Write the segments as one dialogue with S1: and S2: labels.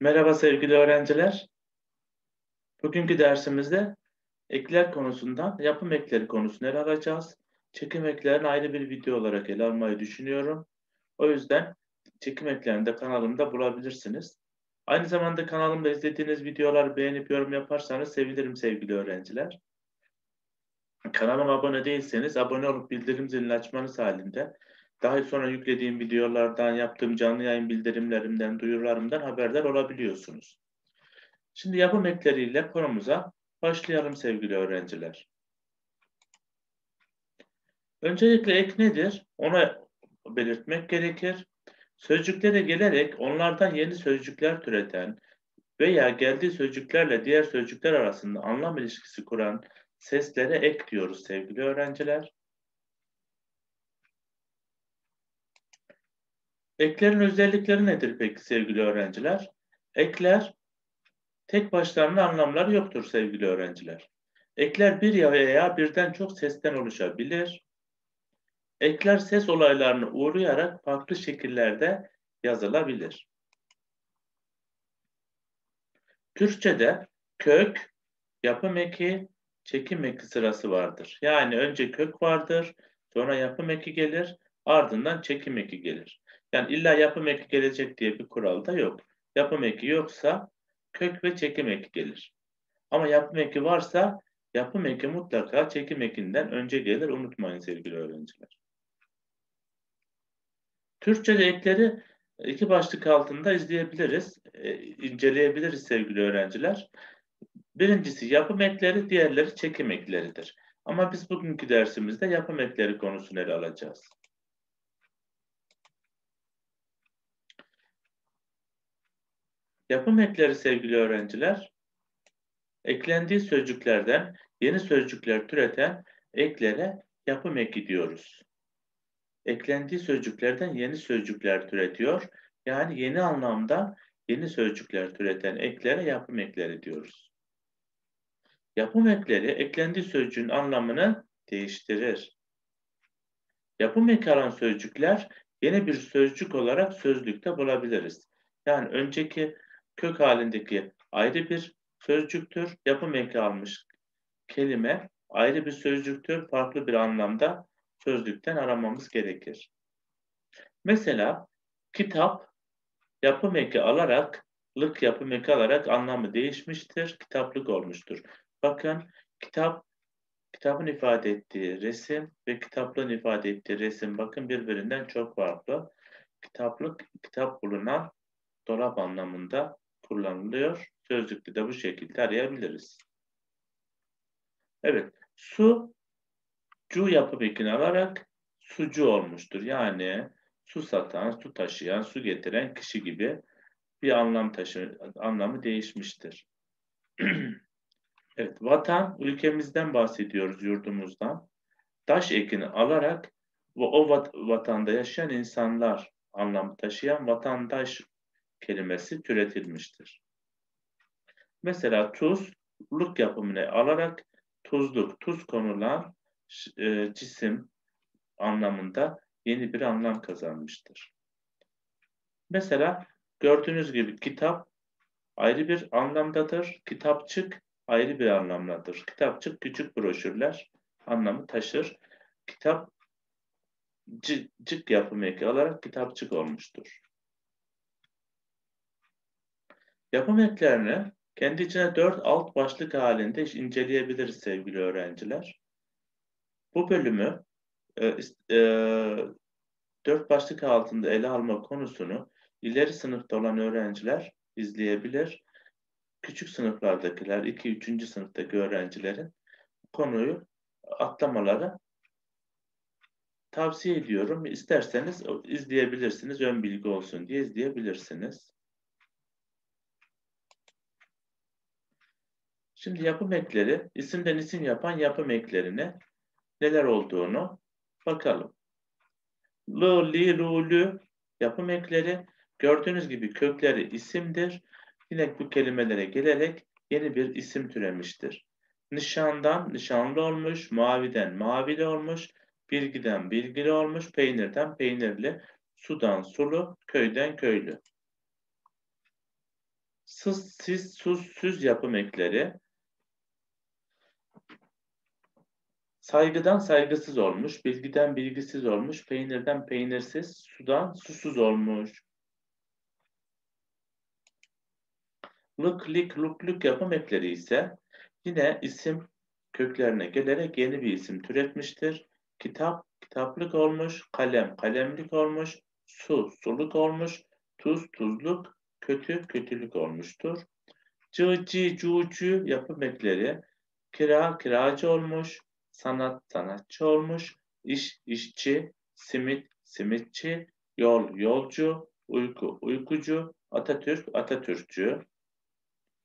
S1: Merhaba sevgili öğrenciler. Bugünkü dersimizde ekler konusundan yapım ekleri konusunu ele alacağız. Çekim eklerini ayrı bir video olarak ele almayı düşünüyorum. O yüzden çekim eklerini de kanalımda bulabilirsiniz. Aynı zamanda kanalımda izlediğiniz videoları beğenip yorum yaparsanız sevinirim sevgili öğrenciler. Kanalıma abone değilseniz abone olup bildirim zilini açmanız halinde daha sonra yüklediğim videolardan, yaptığım canlı yayın bildirimlerimden, duyurularımdan haberdar olabiliyorsunuz. Şimdi yapım ekleriyle konumuza başlayalım sevgili öğrenciler. Öncelikle ek nedir? Onu belirtmek gerekir. Sözcüklere gelerek onlardan yeni sözcükler türeten veya geldiği sözcüklerle diğer sözcükler arasında anlam ilişkisi kuran seslere ek diyoruz sevgili öğrenciler. Eklerin özellikleri nedir peki sevgili öğrenciler? Ekler tek başlarına anlamları yoktur sevgili öğrenciler. Ekler bir ya veya birden çok sesten oluşabilir. Ekler ses olaylarını uğrayarak farklı şekillerde yazılabilir. Türkçe'de kök, yapım eki, çekim eki sırası vardır. Yani önce kök vardır, sonra yapım eki gelir, ardından çekim eki gelir. Yani illa yapım eki gelecek diye bir kural da yok. Yapım eki yoksa kök ve çekim eki gelir. Ama yapım eki varsa yapım eki mutlaka çekim ekinden önce gelir. Unutmayın sevgili öğrenciler. Türkçe'de ekleri iki başlık altında izleyebiliriz, e, inceleyebiliriz sevgili öğrenciler. Birincisi yapım ekleri, diğerleri çekim ekleridir. Ama biz bugünkü dersimizde yapım ekleri konusunu ele alacağız. Yapım ekleri sevgili öğrenciler, eklendiği sözcüklerden yeni sözcükler türeten eklere yapım eki diyoruz. Eklendiği sözcüklerden yeni sözcükler türetiyor. Yani yeni anlamda yeni sözcükler türeten eklere yapım ekleri diyoruz. Yapım ekleri eklendiği sözcüğün anlamını değiştirir. Yapım eki alan sözcükler yeni bir sözcük olarak sözlükte bulabiliriz. Yani önceki kök halindeki ayrı bir sözcüktür. Yapım eki almış kelime ayrı bir sözcüktür. Farklı bir anlamda sözlükten aramamız gerekir. Mesela kitap yapım eki alarak lık yapım eki alarak anlamı değişmiştir. Kitaplık olmuştur. Bakın kitap kitabın ifade ettiği resim ve kitaplığın ifade ettiği resim bakın birbirinden çok farklı. Kitaplık kitap bulunan dolap anlamında kullanılıyor. Sözlükte de bu şekilde arayabiliriz. Evet, su cu yapı ekini alarak sucu olmuştur. Yani su satan, su taşıyan, su getiren kişi gibi bir anlam taşı anlamı değişmiştir. evet, vatan ülkemizden bahsediyoruz yurdumuzdan. Taş ekini alarak o vat vatanda yaşayan insanlar anlamı taşıyan vatandaş kelimesi türetilmiştir. Mesela tuzluk yapımını alarak tuzluk, tuz konulan e, cisim anlamında yeni bir anlam kazanmıştır. Mesela gördüğünüz gibi kitap ayrı bir anlamdadır. Kitapçık ayrı bir anlamdadır. Kitapçık küçük broşürler anlamı taşır. Kitap cık yapımı eki alarak kitapçık olmuştur. Yapım eklerini kendi içine dört alt başlık halinde inceleyebiliriz sevgili öğrenciler. Bu bölümü e, e, dört başlık altında ele alma konusunu ileri sınıfta olan öğrenciler izleyebilir. Küçük sınıflardakiler, 2-3. sınıftaki öğrencilerin konuyu atlamaları tavsiye ediyorum. İsterseniz izleyebilirsiniz, ön bilgi olsun diye izleyebilirsiniz. Şimdi yapım ekleri, isimden isim yapan yapım eklerine neler olduğunu bakalım. L, li, lu, lü yapım ekleri gördüğünüz gibi kökleri isimdir. Yine bu kelimelere gelerek yeni bir isim türemiştir. Nişandan nişanlı olmuş, maviden mavili olmuş, bilgiden bilgili olmuş, peynirden peynirli, sudan sulu, köyden köylü. Sız, siz, sus, süz yapım ekleri saygıdan saygısız olmuş, bilgiden bilgisiz olmuş, peynirden peynirsiz, sudan susuz olmuş. Lık, lik, luk, lük yapım ekleri ise yine isim köklerine gelerek yeni bir isim türetmiştir. Kitap, kitaplık olmuş, kalem, kalemlik olmuş, su, suluk olmuş, tuz, tuzluk, kötü, kötülük olmuştur. Cı, ci, cu, cu yapım ekleri kira, kiracı olmuş, sanat, sanatçı olmuş, iş, işçi, simit, simitçi, yol, yolcu, uyku, uykucu, Atatürk, Atatürkçü.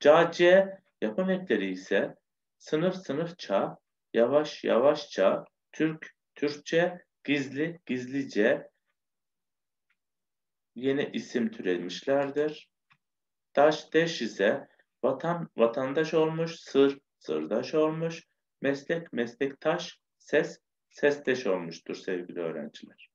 S1: Cace yapım ekleri ise sınıf, sınıfça, yavaş, yavaşça, Türk, Türkçe, gizli, gizlice, yeni isim türemişlerdir. Daş, deş ise vatan, vatandaş olmuş, sır, sırdaş olmuş, meslek, meslektaş, ses, sesteş olmuştur sevgili öğrenciler.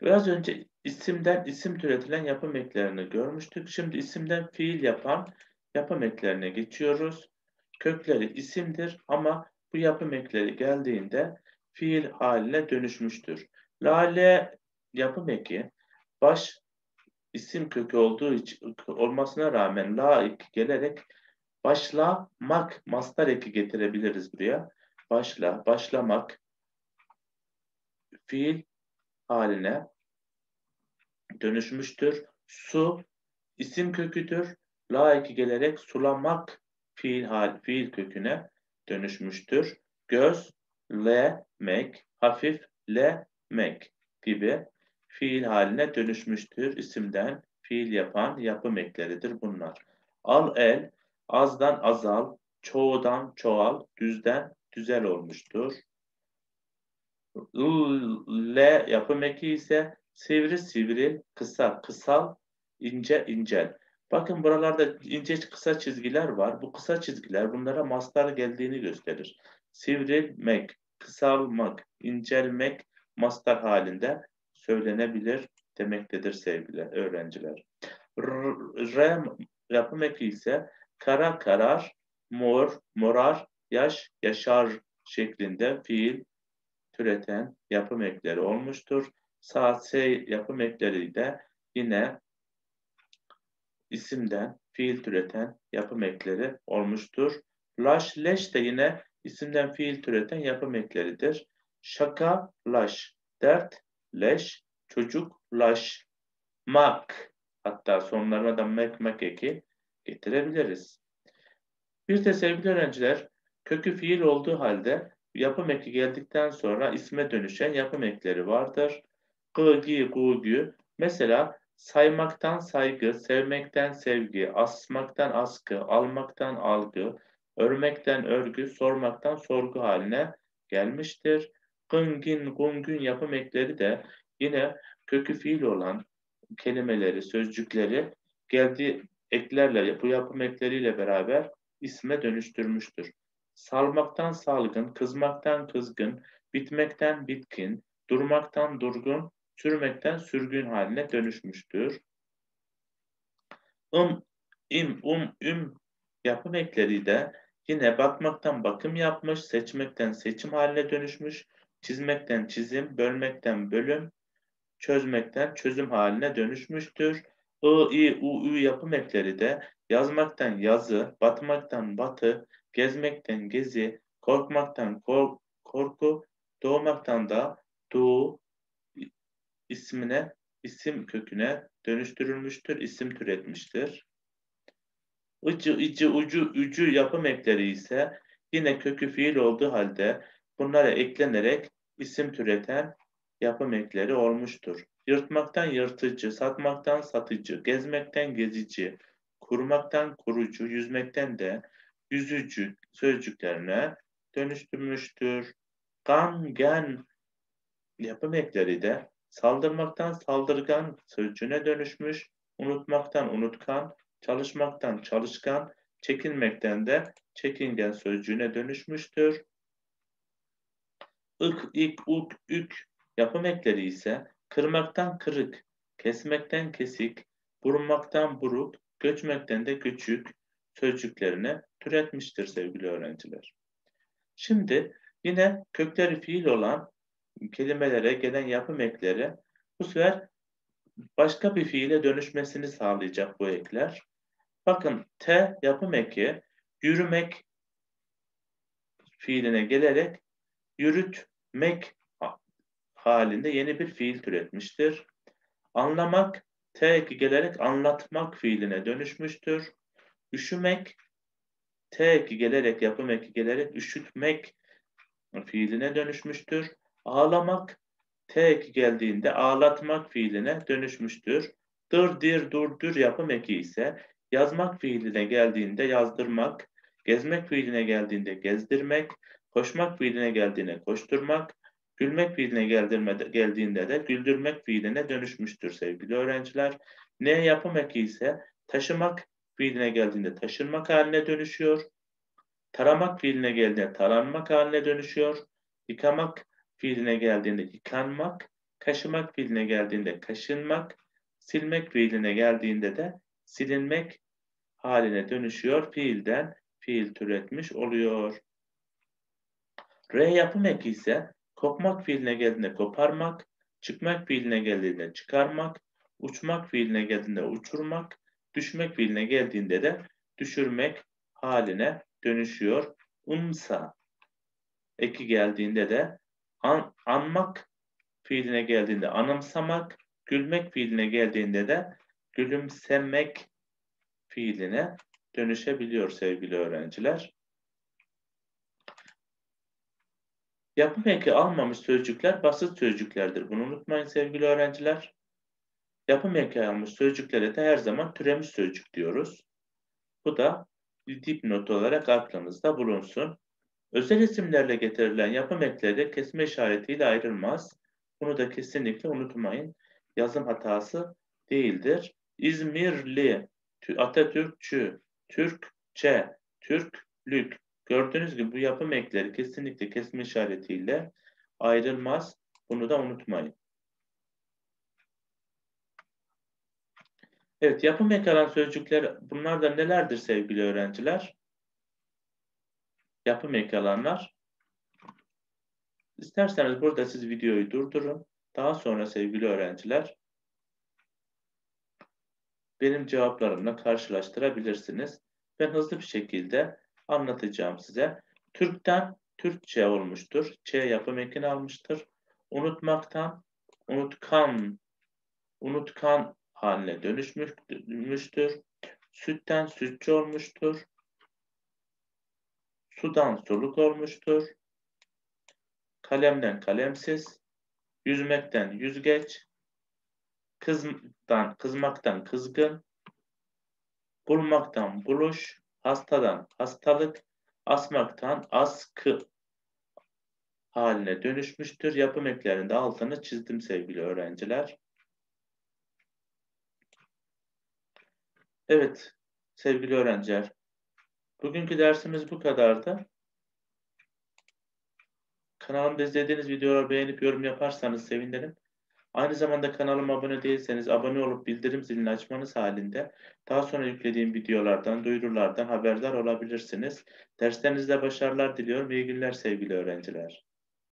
S1: Biraz önce isimden isim türetilen yapım eklerini görmüştük. Şimdi isimden fiil yapan yapım eklerine geçiyoruz. Kökleri isimdir ama bu yapım ekleri geldiğinde fiil haline dönüşmüştür. Lale yapım eki baş isim kökü olduğu için olmasına rağmen la eki gelerek başlamak mastar eki getirebiliriz buraya. Başla, başlamak fiil haline dönüşmüştür. Su isim köküdür. La eki gelerek sulamak fiil hal fiil köküne dönüşmüştür. Göz lemek hafif lemek gibi fiil haline dönüşmüştür. İsimden fiil yapan yapım ekleridir bunlar. Al el azdan azal, çoğudan çoğal, düzden düzel olmuştur. L yapım eki ise sivri sivri, kısa kısal, ince incel. Bakın buralarda ince kısa çizgiler var. Bu kısa çizgiler bunlara mastar geldiğini gösterir. Sivrilmek, kısalmak, incelmek mastar halinde söylenebilir demektedir sevgili öğrenciler. R, yapım eki ise kara karar, mor, morar, yaş, yaşar şeklinde fiil türeten yapım ekleri olmuştur. Saat yapım ekleri de yine isimden fiil türeten yapım ekleri olmuştur. Laş, leş de yine isimden fiil türeten yapım ekleridir. Şaka, laş, dert, leş, çocuk, laş, mak. Hatta sonlarına da mek, mek eki getirebiliriz. Bir de sevgili öğrenciler, kökü fiil olduğu halde yapım eki geldikten sonra isme dönüşen yapım ekleri vardır. Gı, gi, gu. Mesela saymaktan saygı, sevmekten sevgi, asmaktan askı, almaktan algı, örmekten örgü, sormaktan sorgu haline gelmiştir. Gıngin, gungün yapım ekleri de yine kökü fiil olan kelimeleri, sözcükleri geldiği eklerle, bu yapım ekleriyle beraber isme dönüştürmüştür. Salmaktan salgın, kızmaktan kızgın, bitmekten bitkin, durmaktan durgun, sürmekten sürgün haline dönüşmüştür. Um, im, um, üm yapım ekleri de yine bakmaktan bakım yapmış, seçmekten seçim haline dönüşmüş, çizmekten çizim, bölmekten bölüm, çözmekten çözüm haline dönüşmüştür. I, I, U, Ü yapım ekleri de yazmaktan yazı, batmaktan batı, gezmekten gezi, korkmaktan kork, korku, doğmaktan da doğu ismine, isim köküne dönüştürülmüştür, isim türetmiştir. Icı, icı, ucu, ücü yapım ekleri ise yine kökü fiil olduğu halde bunlara eklenerek isim türeten yapım ekleri olmuştur. Yırtmaktan yırtıcı, satmaktan satıcı, gezmekten gezici, kurmaktan kurucu, yüzmekten de yüzücü sözcüklerine dönüştürmüştür. Gan, gen yapım ekleri de saldırmaktan saldırgan sözcüğüne dönüşmüş, unutmaktan unutkan, çalışmaktan çalışkan, çekinmekten de çekingen sözcüğüne dönüşmüştür. Ik, ik, uk, ük yapım ekleri ise kırmaktan kırık, kesmekten kesik, burunmaktan buruk, göçmekten de küçük sözcüklerini türetmiştir sevgili öğrenciler. Şimdi yine kökleri fiil olan kelimelere gelen yapım ekleri bu sefer başka bir fiile dönüşmesini sağlayacak bu ekler. Bakın T yapım eki yürümek fiiline gelerek yürütmek halinde yeni bir fiil türetmiştir. Anlamak T eki gelerek anlatmak fiiline dönüşmüştür. Üşümek T eki gelerek yapım eki gelerek üşütmek fiiline dönüşmüştür. Ağlamak T eki geldiğinde ağlatmak fiiline dönüşmüştür. Dır, dir, dur, dür yapım eki ise yazmak fiiline geldiğinde yazdırmak, gezmek fiiline geldiğinde gezdirmek, koşmak fiiline geldiğinde koşturmak, gülmek fiiline geldiğinde de güldürmek fiiline dönüşmüştür sevgili öğrenciler. Ne yapım eki ise taşımak fiiline geldiğinde taşınmak haline dönüşüyor. Taramak fiiline geldiğinde taranmak haline dönüşüyor. Yıkamak fiiline geldiğinde yıkanmak, kaşımak fiiline geldiğinde kaşınmak, silmek fiiline geldiğinde de silinmek haline dönüşüyor. Fiilden fiil türetmiş oluyor. R yapım eki ise kopmak fiiline geldiğinde koparmak, çıkmak fiiline geldiğinde çıkarmak, uçmak fiiline geldiğinde uçurmak, düşmek fiiline geldiğinde de düşürmek haline dönüşüyor. Umsa eki geldiğinde de an, anmak fiiline geldiğinde anımsamak, gülmek fiiline geldiğinde de gülümsemek fiiline dönüşebiliyor sevgili öğrenciler. Yapım eki almamış sözcükler basit sözcüklerdir. Bunu unutmayın sevgili öğrenciler. Yapım eki almış sözcüklere de her zaman türemiş sözcük diyoruz. Bu da dipnot olarak aklınızda bulunsun. Özel isimlerle getirilen yapım ekleri kesme işaretiyle ayrılmaz. Bunu da kesinlikle unutmayın. Yazım hatası değildir. İzmirli, Atatürkçü, Türkçe, Türklük. Gördüğünüz gibi bu yapım ekleri kesinlikle kesme işaretiyle ayrılmaz. Bunu da unutmayın. Evet, yapım eki alan sözcükler bunlar da nelerdir sevgili öğrenciler? Yapım eki alanlar. İsterseniz burada siz videoyu durdurun. Daha sonra sevgili öğrenciler benim cevaplarımla karşılaştırabilirsiniz. Ben hızlı bir şekilde anlatacağım size. Türk'ten Türkçe olmuştur. Ç yapım ekini almıştır. Unutmaktan unutkan unutkan haline dönüşmüştür. Sütten sütçü olmuştur. Sudan soluk olmuştur. Kalemden kalemsiz. Yüzmekten yüzgeç. Kızdan, kızmaktan kızgın. Bulmaktan buluş. Hastadan hastalık. Asmaktan askı haline dönüşmüştür. Yapım eklerinde altını çizdim sevgili öğrenciler. Evet sevgili öğrenciler. Bugünkü dersimiz bu kadardı. Kanalımda izlediğiniz videoları beğenip yorum yaparsanız sevinirim. Aynı zamanda kanalıma abone değilseniz abone olup bildirim zilini açmanız halinde daha sonra yüklediğim videolardan, duyurulardan haberdar olabilirsiniz. Derslerinizde başarılar diliyorum. İyi günler sevgili öğrenciler.